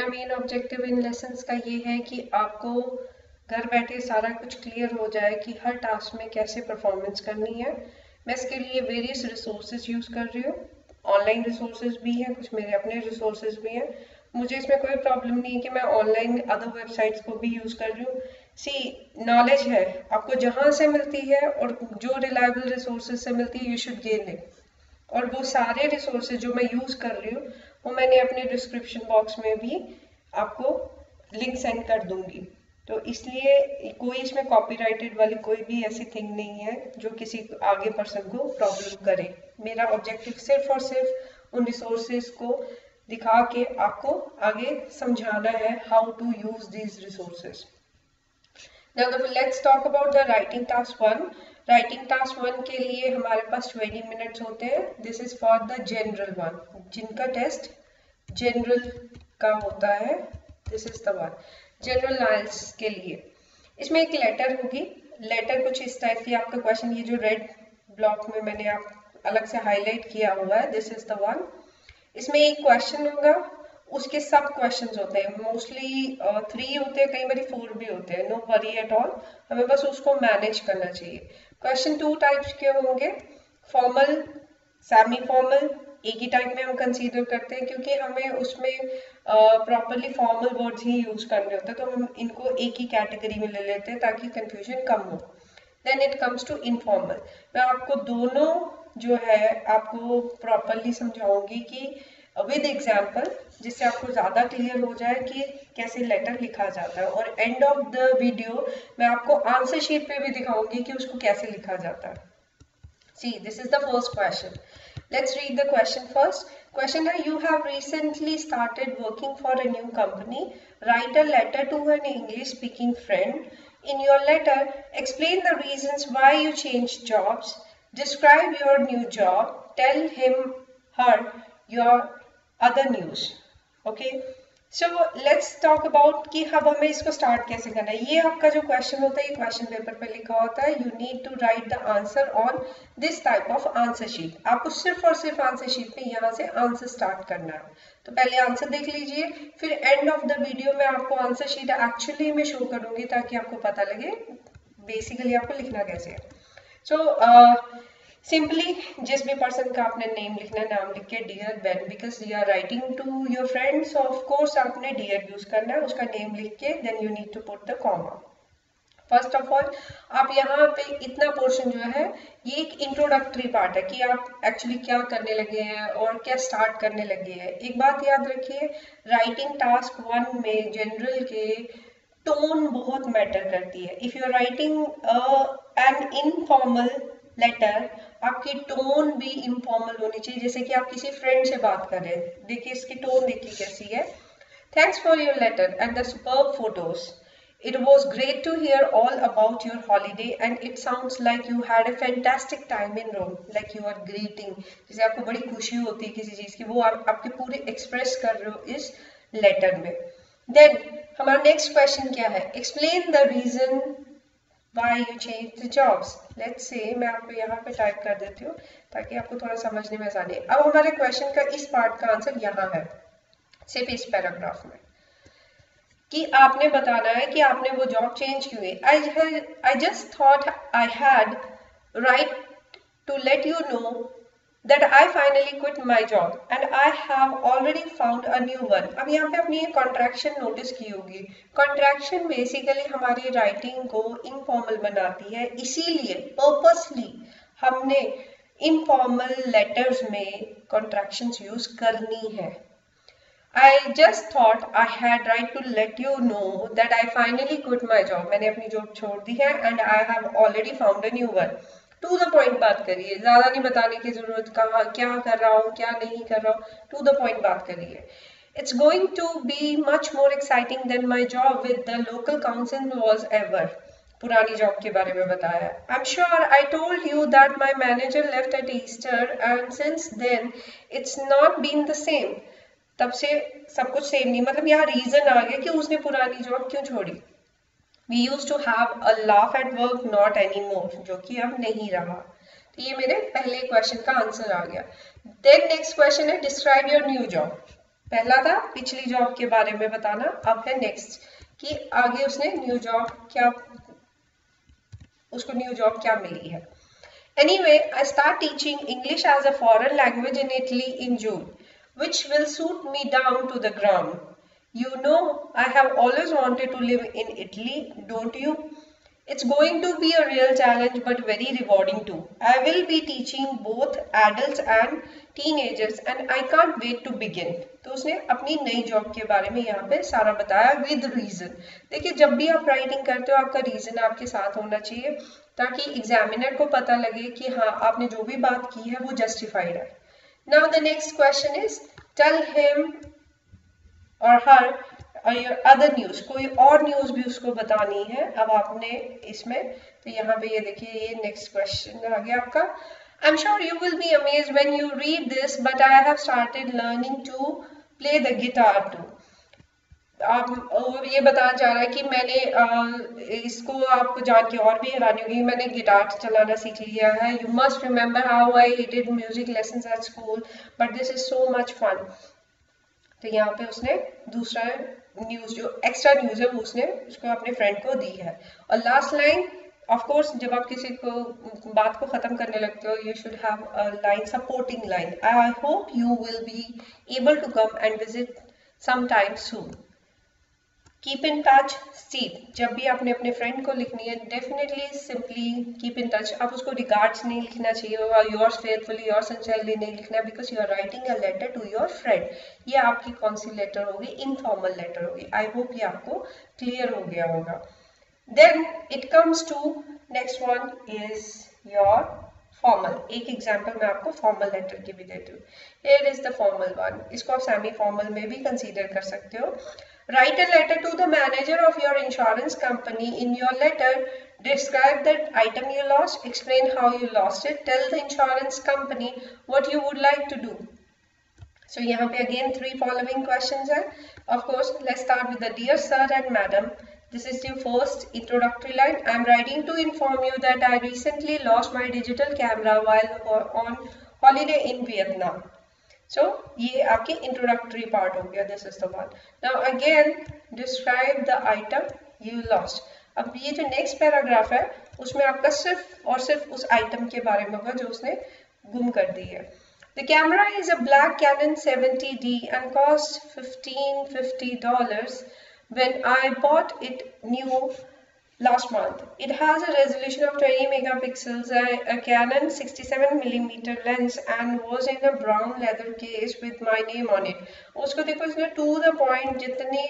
मेरा main objective इन lessons का ये है कि आपको घर बैठे सारा कुछ क्लियर हो जाए कि हर टास्क में कैसे परफॉर्मेंस करनी है। मैं इसके लिए वेरियस रिसोर्सेज यूज़ कर रही हूँ। ऑनलाइन रिसोर्सेज भी हैं, कुछ मेरे अपने रिसोर्सेज भी हैं। मुझे इसमें कोई प्रॉब्लम नहीं है कि मैं ऑनलाइन अदर वेबसाइट्स को भी यूज़ कर रही हूँ। सी नॉलेज है। आपको जहाँ से मिलती है और जो रिलायबल रिसोर्सेज से मिलती है यू शुड गेन इट और वो सारे रिसोर्सेज जो मैं यूज़ कर रही हूँ वो मैंने अपने डिस्क्रिप्शन बॉक्स में भी आपको लिंक सेंड कर दूँगी। तो इसलिए कोई इसमें कॉपीराइटेड वाली कोई भी ऐसी थिंग नहीं है जो किसी आगे पर्सन को प्रॉब्लम करे। मेरा ऑब्जेक्टिव सिर्फ़ और सिर्फ़ उन रिसोर्सेज को दिखा के आपको आगे समझाना है how to use these resources let's talk about the writing task one. Writing task one के लिए हमारे पास 20 minutes होते हैं. This is for the general one. जिनका टेस्ट जनरल का होता है. This is the one. General knowledge के लिए इसमें एक लेटर होगी लेटर कुछ इस टाइप की आपका क्वेश्चन ये जो रेड ब्लॉक में मैंने आप अलग से हाईलाइट किया हुआ है दिस इज़ द वन इसमें एक क्वेश्चन होगा उसके सब क्वेश्चंस होते हैं। मोस्टली थ्री uh, होते हैं कई बार फोर भी होते हैं। नो वरी एट ऑल हमें बस उसको मैनेज करना चाहिए। क्वेश्चन टू टाइप्स के होंगे। फॉर्मल सेमी फॉर्मल एक ही टाइप में हम कंसीडर करते हैं क्योंकि हमें उसमें प्रॉपरली फॉर्मल वर्ड्स ही यूज़ करने होते हैं तो हम इनको एक ही कैटेगरी में ले लेते हैं ताकि कंफ्यूजन कम हो। Then it comes to informal मैं आपको दोनों जो है आपको प्रॉपरली समझाऊँगी कि विद एग्ज़ाम्पल जिससे आपको ज़्यादा क्लियर हो जाए कि कैसे लेटर लिखा जाता है। और एंड ऑफ़ द वीडियो मैं आपको आंसर शीट पे भी दिखाऊँगी कि उसको कैसे लिखा जाता है। See this is the first question let's read the question first question है you have recently started working for a new company write a letter to an English speaking friend in your letter explain the reason why you change jobs describe your new job tell him her your other news. Okay. So let's talk about कि अब हमें इसको start कैसे करना है ये आपका जो क्वेश्चन होता है ये क्वेश्चन पेपर पे लिखा होता है you need to write the answer on this type of answer sheet आपको सिर्फ़ और सिर्फ़ आंसर शीट पे यहाँ से आंसर स्टार्ट करना है तो पहले आंसर देख लीजिए फिर एंड ऑफ़ द वीडियो में आपको आंसर शीट एक्चुअली में शो करूँगी ताकि आपको पता लगे बेसिकली आपको लिखना कैसे है सो so, uh, सिंपली जिस भी पर्सन का आपने नेम लिखना है, नाम लिख के dear Ben because you are writing to your friends of course आपने डियर यूज़ करना है, उसका नेम लिख के then you need to put the comma first of all आप यहाँ पे इतना पोर्शन जो है, ये एक इंट्रोडक्टरी पार्ट है कि आप एक्चुअली क्या करने लगे हैं और क्या स्टार्ट करने लगे हैं। एक बात याद रखिए राइटिंग टास्क वन में जनरल के टोन बहुत मैटर करती है। If you are writing an informal letter आपकी टोन भी इनफॉर्मल होनी चाहिए। जैसे कि आप किसी फ्रेंड से बात कर रहे हैं। देखिए इसकी टोन देखिए कैसी है। Thanks for your letter and the super photos It was great to hear all about your holiday and it sounds like you had a fantastic time in Rome, like you are greeting. जैसे आपको बड़ी खुशी होती है किसी चीज़ की। वो आप आपके पूरे एक्सप्रेस कर रहे हो इस लेटर में। देन हमारा नेक्स्ट क्वेश्चन क्या है? Explain the reason why you change the jobs. Let's say मैं आपको यहाँ पे टाइप कर देती हूँ, ताकि आपको थोड़ा समझने में आसानी अब हमारे क्वेश्चन का इस पार्ट का आंसर यहाँ है, सिर्फ़ इस पैराग्राफ में, कि आपने बताना है कि आपने वो जॉब चेंज क्यों है I I just thought I had write to let you know that I finally quit my job and I have already found a new one. अब यहाँ पे अपनी एक कॉन्ट्रैक्शन नोटिस की होगी कॉन्ट्रैक्शन बेसिकली हमारी राइटिंग को इनफॉर्मल बनाती है इसीलिए पर्पसली हमने इनफॉर्मल लेटर्स में कॉन्ट्रैक्शंस यूज़ करनी है I just thought I had right to let you know that I finally quit my job. मैंने अपनी जॉब छोड़ दी है and I have already found a new one. To the point बात करिए। ज़्यादा नहीं बताने की ज़रूरत, कहा, क्या कर रहा हूँ, क्या नहीं कर रहा हूँ। टू द पॉइंट बात करिए। It's going to be much more exciting than my job with the local council was ever पुरानी जॉब के बारे में बताया। I am sure I told you that my manager left at Easter and since then it's not been the same तब से सब कुछ same नहीं। मतलब यहाँ रीजन आ गया कि उसने पुरानी जॉब क्यों छोड़ी? We used to have a laugh at work not any more जो कि अब नहीं रहा। तो ये मेरे पहले क्वेश्चन का आंसर आ गया। देन नेक्स्ट क्वेश्चन है डिस्क्राइब योर न्यू जॉब पहला था पिछली जॉब के बारे में बताना। अब है नेक्स्ट कि आगे उसने न्यू जॉब क्या उसको न्यू जॉब क्या मिली है। Anyway, I start teaching English as a foreign language in Italy in June, which will suit me down to the ground. You know, I have always wanted to live in Italy, don't you? It's going to be a real challenge but very rewarding too. I will be teaching both adults and teenagers and I can't wait to begin. तो उसने अपनी नई job के बारे में यहाँ पे सारा बताया विद रीजन देखिए जब भी आप राइटिंग करते हो आपका रीजन आपके साथ होना चाहिए ताकि एग्जामिनर को पता लगे कि हाँ आपने जो भी बात की है वो जस्टिफाइड है now the next question is tell him और हर अदर न्यूज़ कोई और न्यूज़ भी उसको बतानी है अब आपने इसमें तो यहाँ पे ये देखिए ये नेक्स्ट क्वेश्चन आ गया आपका। I'm sure you will be amazed when you read this, but I have started learning to play the guitar too. आप ये बताना चाह रहा है कि मैंने इसको आपको जान के और भी हैरानी होगी मैंने गिटार चलाना सीख लिया है। You must remember how I did music lesson at school but this is so much fun तो यहाँ पे उसने दूसरा न्यूज़ जो एक्स्ट्रा न्यूज़ है, वो उसने उसको अपने फ्रेंड को दी है। और लास्ट लाइन ऑफ़ कोर्स जब आप किसी को, बात को खत्म करने लगते हो you should have a line supporting line I hope you will be able to come and visit some time soon keep in touch Steve जब भी आपने अपने फ्रेंड को लिखनी है definitely simply keep in touch आप उसको रिगार्ड्स नहीं लिखना चाहिए योर्स फेयरफुली योर सिंसियरली नहीं लिखना because you are writing a letter to your friend ये आपकी कौन सी लेटर होगी? इनफॉर्मल लेटर होगी. आई होप ये आपको क्लियर हो गया होगा. Then it comes to next one is your formal एक एग्ज़ाम्पल मैं आपको फॉर्मल लेटर की भी देती हूँ। Here is the formal one इसको आप सेमी फॉर्मल में भी कंसिडर कर सकते हो। Write a letter to the manager of your insurance company in your letter describe that item you lost explain how you lost it tell the insurance company what you would like to do so यहाँ पे again three following question है. Of course let start with the dear sir and madam This is your first introductory line. I'm writing to inform you that I recently lost my digital camera while on holiday in Vietnam. So ये आपकी introductory part हो गया this is the one. Now again describe the item you lost. अब ये जो next paragraph है उसमें आपका सिर्फ और सिर्फ उस item के बारे में होगा जो उसने गुम कर दी है The camera is a black Canon 70D and cost $1550 When I bought it new last month. It has a resolution of 20 megapixels, a, a Canon 67 millimeter lens and was in a brown leather case with my name on it. उसको देखो इसने to the point जितनी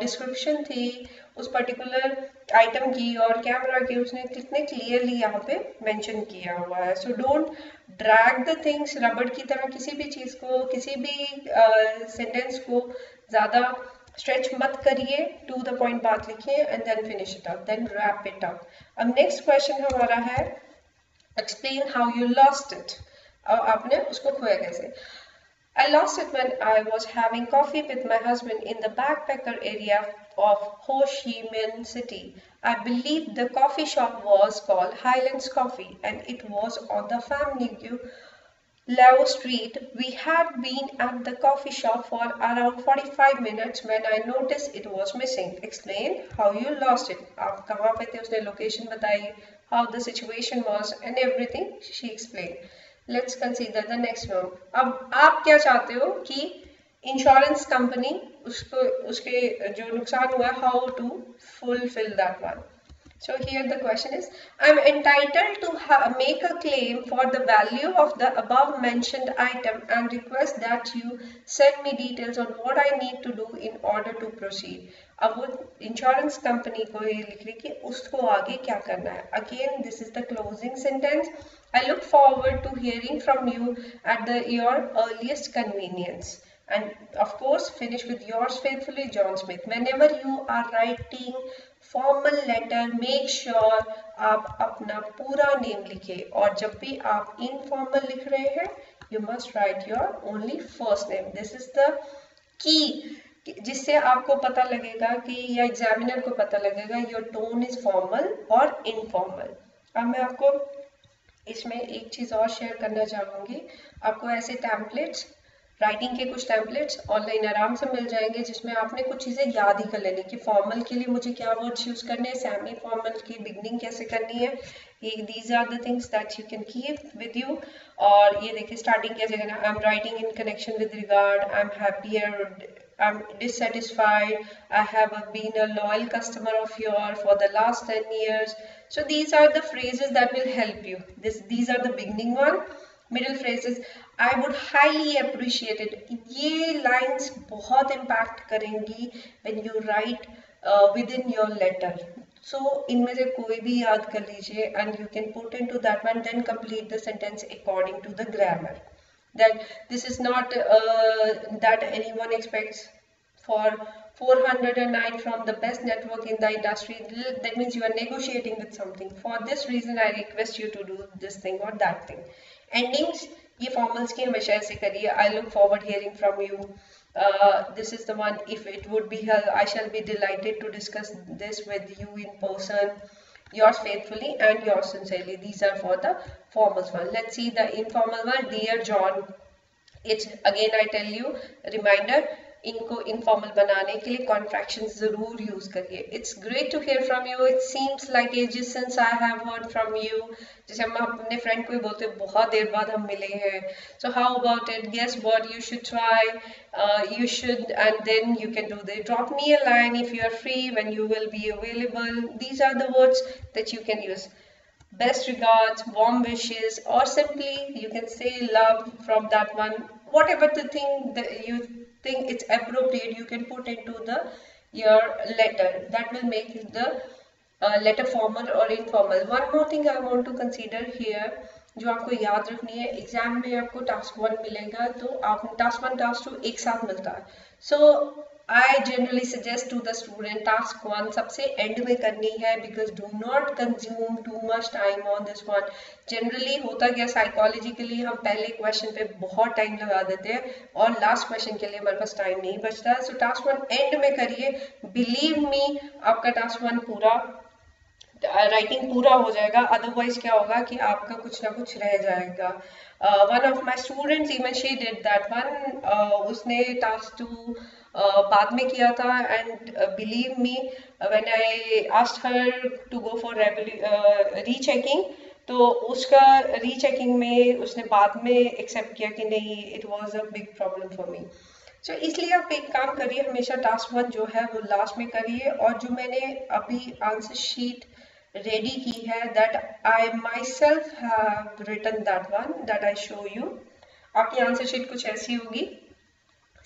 description uh, थी उस particular item की और camera की उसने कितने क्लियरली यहाँ पे मेंशन किया हुआ है so don't drag the things रबड़ की तरह किसी भी चीज़ को किसी भी सेंटेंस uh, को ज़्यादा स्ट्रेच मत करिए टू द पॉइंट बात लिखिए and then finish it up then wrap it up अब नेक्स्ट क्वेश्चन हमारा है explain how you lost it अब आपने उसको खोया कैसे I lost it when I was having coffee with my husband in the backpacker area of Ho Chi Minh City. I believe the coffee shop was called Highlands Coffee and it was on the Family Lao Street, we had been at the coffee shop for around 45 minutes when I noticed it was missing. Explain how you lost it. आप कहाँ पे थे उसने location बताई, how the situation was and everything she explained. Let's consider the next one. अब आप क्या चाहते हो कि इंश्योरेंस कंपनी उसको उसके जो नुकसान हुआ how to fulfill that one So here the question is, I am entitled to make a claim for the value of the above mentioned item and request that you send me details on what I need to do in order to proceed. अब वो insurance company को ये लिख रही कि उसको आगे क्या करना है again this is the closing sentence I look forward to hearing from you at the your earliest convenience And, of course, finish with yours faithfully, john smith. Whenever you are writing formal letter make sure आप अपना पूरा name लिखे। और जब भी आप informal लिख रहे हैं you must write your only first name this is the key जिससे आपको पता लगेगा कि या एग्जामिनर को पता लगेगा योर टोन इज़ फॉर्मल और इनफॉर्मल अब मैं आपको इसमें एक चीज़ और शेयर करना चाहूँगी। आपको ऐसे टैम्पलेट्स राइटिंग के कुछ टेम्पलेट्स ऑनलाइन आराम से मिल जाएँगे जिसमें आपने कुछ चीज़ें याद ही कर लेनी कि फॉर्मल के लिए मुझे क्या वर्ड्स यूज़ करने हैं सेमी फॉर्मल की बिगनिंग कैसे करनी है ये these are the things that you can keep with you और ये देखिए स्टार्टिंग कैसे करना I am writing in connection with regard I am happier I'm dissatisfied. I have been a loyal customer of yours for the last 10 years. So these are the phrases that will help you. This, these are the beginning one. Middle phrases. I would highly appreciated ये lines बहुत impact करेंगी when you write with in your letter so इनमें से कोई भी याद कर लीजिए and you can put into that one then complete the sentence according to the grammar that this is not uh, that anyone expects for 409 from the best network in the industry that means you are negotiating with something for this reason i request you to do this thing or that thing endings ये formals की हमेशा ऐसे करिए I look forward hearing from you this is the one if it would be held i shall be delighted to discuss this with you in person yours faithfully and yours sincerely these are for the formal one let's see the informal one dear john it's again i tell you reminder इनको informal बनाने के लिए contraction ज़रूर use करिए। It's great to hear from you it seems like I have heard from you जैसे हम अपने friend को ही बोलते हैं बहुत देर बाद हम मिले हैं. So how about it guess what you should try you should and then you can do they drop me a line if you are free when you will be available these are the words that you can use best regards, warm wishes, or simply you can say love from that one. Whatever the thing that you think it's appropriate you can put into the your letter that will make the uh, letter formal or informal one more thing i want to consider here जो आपको याद रखनी है exam में आपको task one मिलेगा तो आप टास्क वन टास्क टू एक साथ मिलता है so so, I generally suggest to the student task one सबसे end में करनी है because do not consume too much time on this one. Generally होता क्या psychologically हम पहले question पे बहुत time लगा देते हैं और last question के लिए हमारे पास time नहीं बचता है so task one end में करिए believe me आपका task one पूरा राइटिंग uh, पूरा हो जाएगा अदरवाइज़ क्या होगा कि आपका कुछ ना कुछ रह जाएगा one of my students even she did that one उसने टास्क टू बाद में किया था and believe me when I asked her to go for rechecking तो उसका रीचेकिंग में उसने बाद में एक्सेप्ट किया कि नहीं it was a big problem for me so इसलिए आप एक काम करिए, हमेशा टास्क वन जो है, वो लास्ट में करिए और जो मैंने अभी आंसर शीट रेडी की है that I myself have written that one that I show you आपकी आंसर शीट कुछ ऐसी होगी?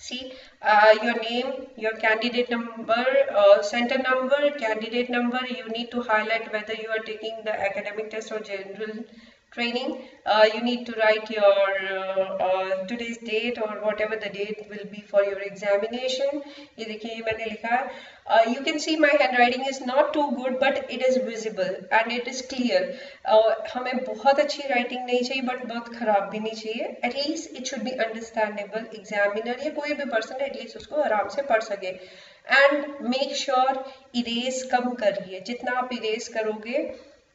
See uh, your name your candidate number uh, center number candidate number you need to highlight whether you are taking the academic test or general training uh, you need to write your uh, uh, today's date or whatever the date will be for your examination ये देखिए ये मैंने लिखा है uh, you can see my handwriting is not too good but it is visible and it is clear uh, हमें बहुत अच्छी writing नहीं चाहिए but बहुत खराब भी नहीं चाहिए at least it should be understandable examiner या कोई भी person at least उसको आराम से पढ़ सके and make sure erase कम करिए जितना आप erase करोगे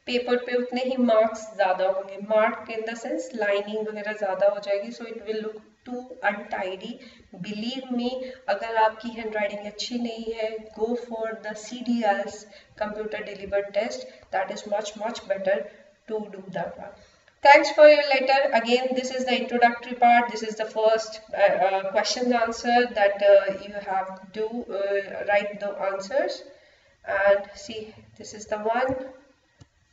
पेपर पे उतने ही मार्क्स ज़्यादा होंगे mark in the sense lining वगैरह ज़्यादा हो जाएगी so it will look too untidy believe me अगर आपकी हैंड राइटिंग अच्छी नहीं है go for the C D else computer deliver test that is much much better to do that one thanks for your letter again this is the introductory part this is the first uh, uh, question answer that uh, you have to uh, write the answers and see this is the one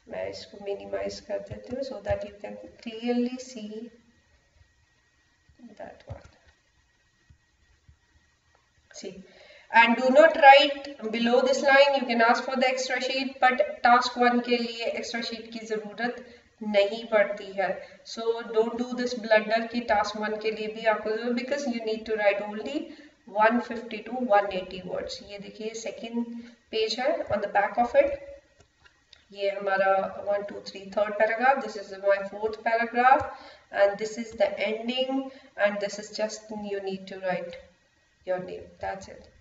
मैं इसको minimise कर देती हूँ so that you can clearly see that one see and do not write below this line you can ask for the extra sheet but task one के लिए extra sheet की ज़रूरत नहीं पड़ती है so don't do this blunder कि task one के लिए भी आपको because you need to write only 150 to 180 words ये देखिए second page है on the back of it ये हमारा one, two, three third paragraph this is my fourth paragraph and this is the ending and this is just you need to write your name that's it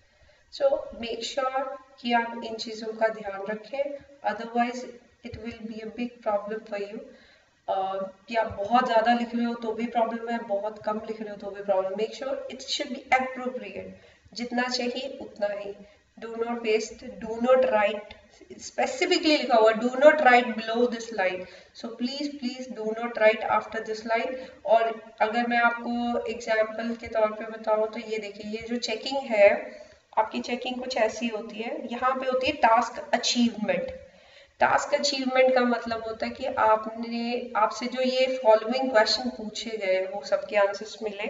so make sure कि आप इन चीज़ों का ध्यान रखें. Otherwise it will be a big problem for you या बहुत ज़्यादा लिख रहे हो तो भी प्रॉब्लम है, बहुत कम लिख रहे हो तो भी problem make sure it should be appropriate जितना चाहिए, उतना ही. Do not waste do not write specifically लिखा हुआ do not write below this line so please please do not write after this line और अगर मैं आपको एग्ज़ाम्पल के तौर पे बताऊँ तो ये देखिए, ये जो चेकिंग है, आपकी चेकिंग कुछ ऐसी होती है। यहाँ पे होती है टास्क अचीवमेंट टास्क अचीवमेंट का मतलब होता है कि आपने, आपसे जो ये फॉलोइंग क्वेश्चन पूछे गए, वो सबके आंसर्स मिले।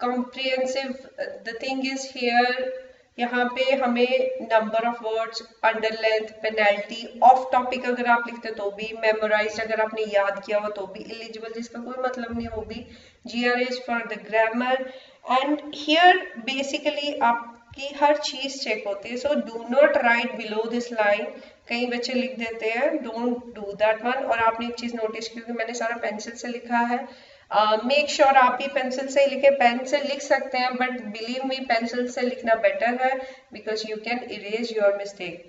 Comprehensive the thing is here यहाँ पे हमें number of words under length penalty of topic अगर आप लिखते तो भी मेमोराइज अगर आपने याद किया हो तो भी इलिजिबल जिसका कोई मतलब नहीं भी G R as for the grammar and here basically आपकी हर चीज़ चेक होती है so do not write below this line कई बच्चे लिख देते हैं डोंट डू दैट वन और आपने एक चीज़ नोटिस की मैंने सारा पेंसिल से लिखा है। मेक uh, श्योर sure आप भी पेंसिल से लिखे पेन से लिख सकते हैं बट बिलीव मी पेंसिल से लिखना बेटर है because you can erase your mistake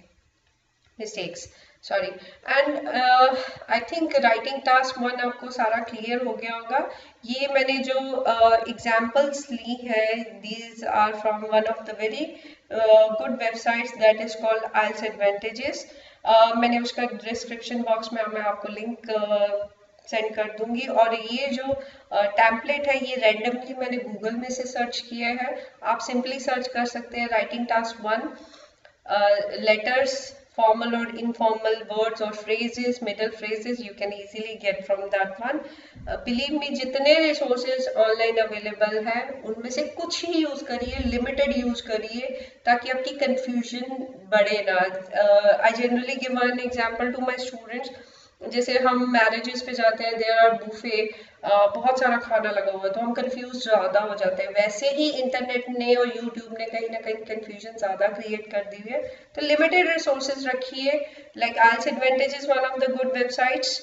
mistakes sorry and I think writing task one आपको सारा क्लियर हो गया होगा। ये मैंने जो एग्जाम्पल्स uh, ली है these are from one of the very good websites that is called IELTS advantages मैंने उसका डिस्क्रिप्शन बॉक्स में मैं आपको लिंक सेंड कर दूँगी। और ये जो टैम्पलेट uh, है ये रैंडमली मैंने गूगल में से सर्च किया है। आप सिंपली सर्च कर सकते हैं writing task one letters or informal words or phrases middle phrases you can easily get from that one. uh, believe me जितने resources online available हैं उनमें से कुछ ही यूज़ करिए लिमिटेड यूज़ करिए ताकि आपकी confusion बढ़े ना। I generally give an example to my students जैसे हम मैरिजेस पे जाते हैं देर आर बुफे बहुत सारा खाना लगा हुआ है तो हम कंफ्यूज ज़्यादा हो जाते हैं। वैसे ही इंटरनेट ने और यूट्यूब ने कहीं ना कहीं कंफ्यूजन ज़्यादा क्रिएट कर दी है। तो लिमिटेड रिसोर्सेज रखिए like IELTS advantage is one of the good websites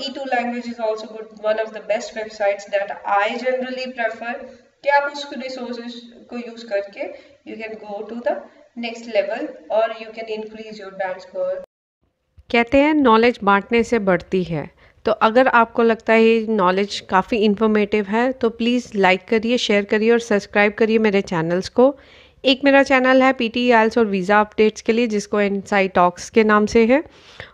E two language is also good one of the best websites that I generally prefer कि आप उस रिसोर्सेज को यूज़ करके you can go to the next level और you can increase your band score कहते हैं knowledge बांटने से बढ़ती है। तो अगर आपको लगता है ये नॉलेज काफ़ी इन्फॉर्मेटिव है तो प्लीज़ लाइक करिए शेयर करिए और सब्सक्राइब करिए मेरे चैनल्स को। एक मेरा चैनल है पी टी आल्स और वीज़ा अपडेट्स के लिए, जिसको इनसाइड टॉक्स के नाम से है।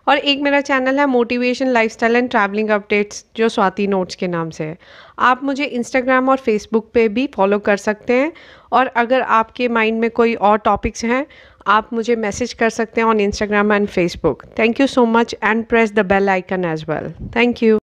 और एक मेरा चैनल है motivation lifestyle and travelling updates जो स्वाति नोट्स के नाम से है। आप मुझे इंस्टाग्राम और फेसबुक पे भी फॉलो कर सकते हैं। और अगर आपके माइंड में कोई और टॉपिक्स हैं आप मुझे मैसेज कर सकते हैं on Instagram and Facebook thank you so much and press the bell icon as well thank you